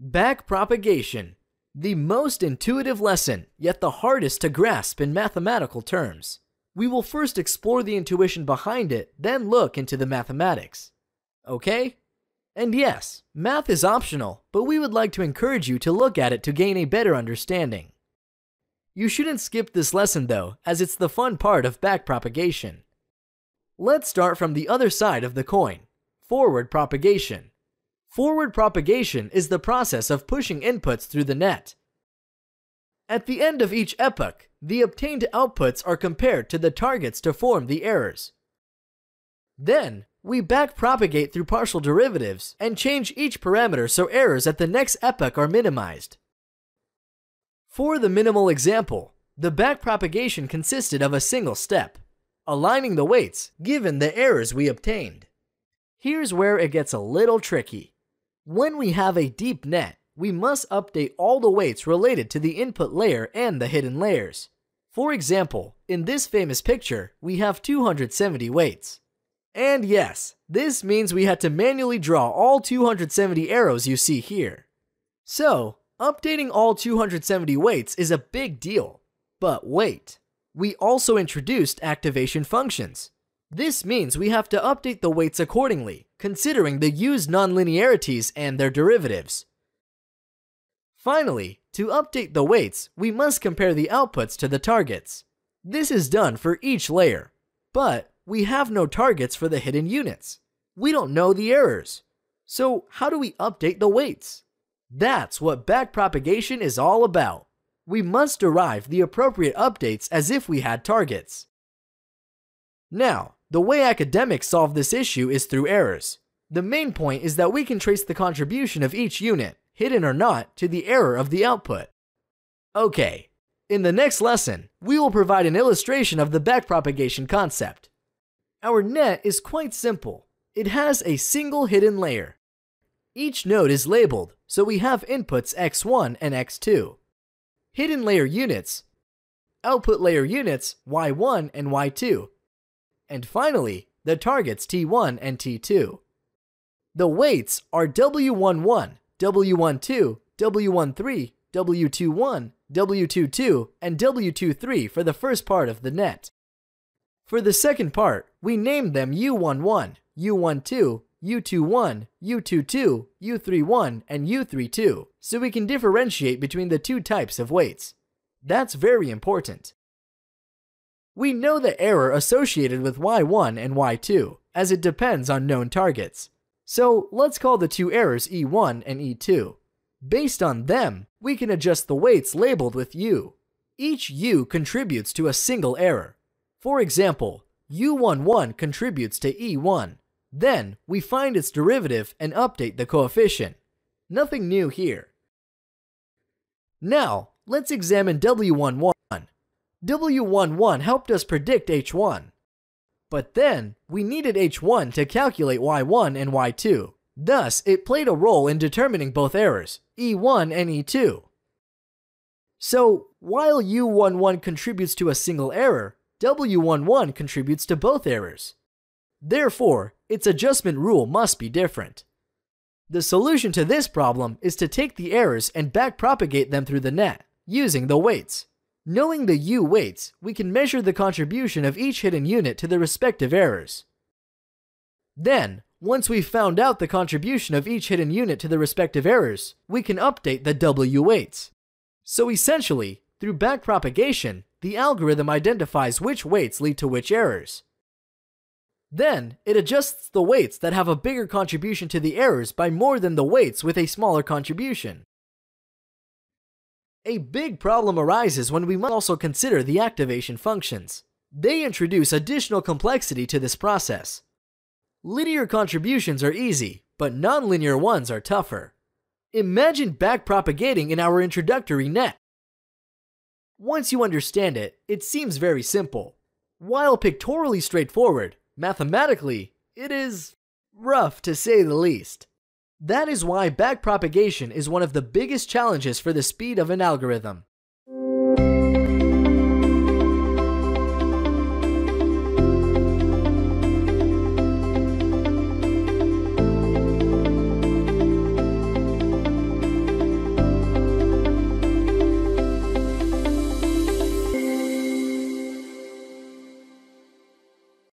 Backpropagation. The most intuitive lesson, yet the hardest to grasp in mathematical terms. We will first explore the intuition behind it, then look into the mathematics. Okay? And yes, math is optional, but we would like to encourage you to look at it to gain a better understanding. You shouldn't skip this lesson though, as it's the fun part of backpropagation. Let's start from the other side of the coin forward propagation. Forward propagation is the process of pushing inputs through the net. At the end of each epoch, the obtained outputs are compared to the targets to form the errors. Then, we backpropagate through partial derivatives and change each parameter so errors at the next epoch are minimized. For the minimal example, the backpropagation consisted of a single step, aligning the weights given the errors we obtained. Here's where it gets a little tricky. When we have a deep net, we must update all the weights related to the input layer and the hidden layers. For example, in this famous picture, we have 270 weights. And yes, this means we had to manually draw all 270 arrows you see here. So, updating all 270 weights is a big deal. But wait, we also introduced activation functions. This means we have to update the weights accordingly, considering the used nonlinearities and their derivatives. Finally, to update the weights, we must compare the outputs to the targets. This is done for each layer, but we have no targets for the hidden units. We don't know the errors. So how do we update the weights? That's what backpropagation is all about. We must derive the appropriate updates as if we had targets. Now, the way academics solve this issue is through errors. The main point is that we can trace the contribution of each unit, hidden or not, to the error of the output. Okay, in the next lesson, we will provide an illustration of the backpropagation concept. Our net is quite simple. It has a single hidden layer. Each node is labeled, so we have inputs x1 and x2. Hidden layer units, output layer units y1 and y2, and finally, the targets T1 and T2. The weights are W11, W12, W13, W21, W22, and W23 for the first part of the net. For the second part, we named them U11, U12, U21, U22, U31, and U32 so we can differentiate between the two types of weights. That's very important. We know the error associated with y1 and y2, as it depends on known targets. So let's call the two errors E1 and E2. Based on them, we can adjust the weights labeled with U. Each U contributes to a single error. For example, U11 contributes to E1. Then, we find its derivative and update the coefficient. Nothing new here. Now, let's examine W11. W11 helped us predict H1. But then, we needed H1 to calculate Y1 and Y2. Thus, it played a role in determining both errors, E1 and E2. So, while U11 contributes to a single error, W11 contributes to both errors. Therefore, its adjustment rule must be different. The solution to this problem is to take the errors and backpropagate them through the net, using the weights. Knowing the U weights, we can measure the contribution of each hidden unit to the respective errors. Then, once we've found out the contribution of each hidden unit to the respective errors, we can update the W weights. So essentially, through backpropagation, the algorithm identifies which weights lead to which errors. Then, it adjusts the weights that have a bigger contribution to the errors by more than the weights with a smaller contribution. A big problem arises when we must also consider the activation functions. They introduce additional complexity to this process. Linear contributions are easy, but nonlinear ones are tougher. Imagine backpropagating in our introductory net. Once you understand it, it seems very simple. While pictorially straightforward, mathematically, it is rough to say the least. That is why backpropagation is one of the biggest challenges for the speed of an algorithm.